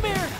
Come here.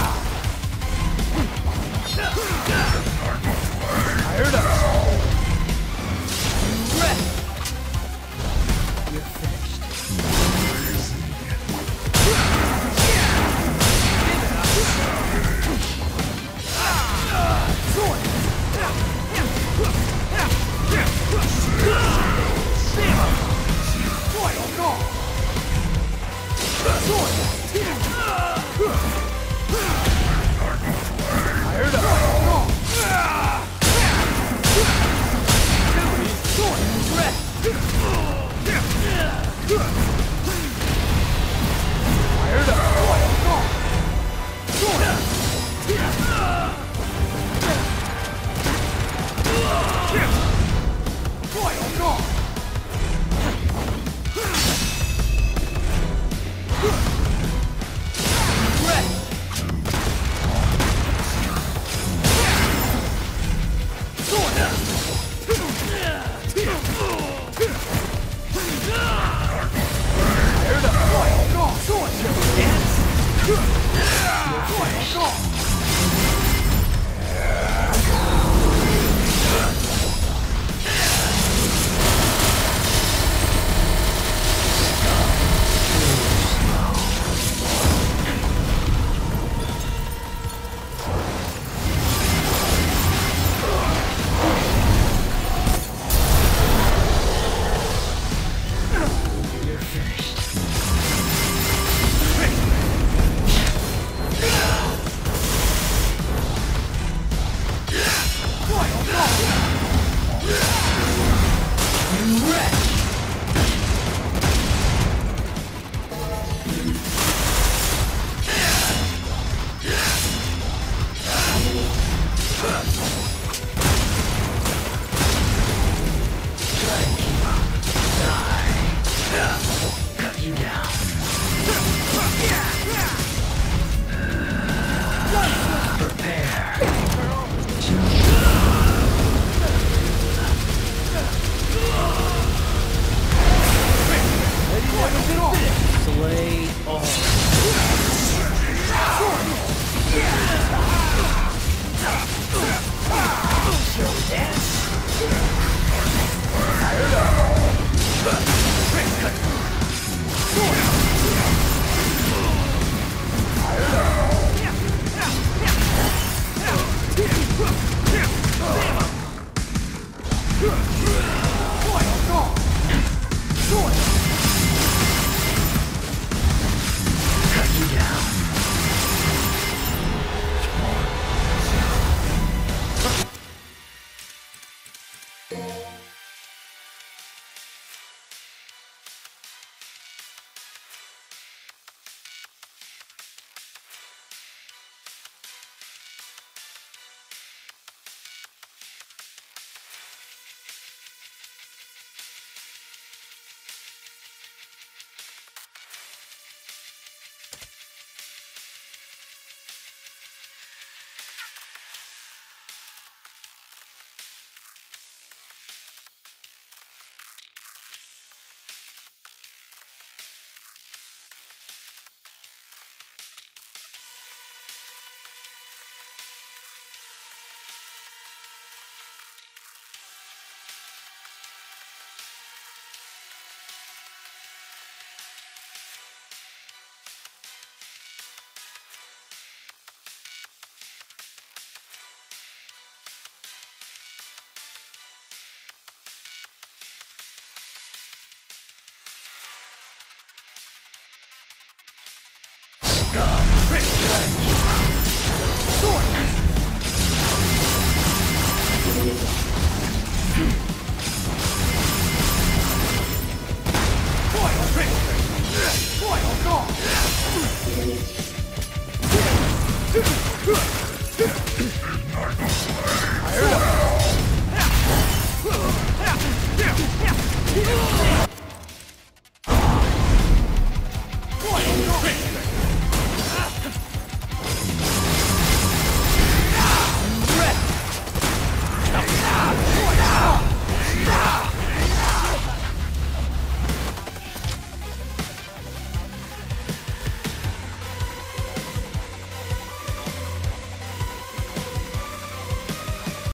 怪兽。Sword!